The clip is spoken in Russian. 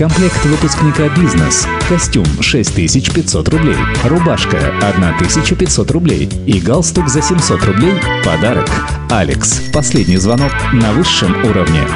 Комплект выпускника «Бизнес». Костюм 6500 рублей. Рубашка 1500 рублей. И галстук за 700 рублей – подарок. «Алекс». Последний звонок на высшем уровне.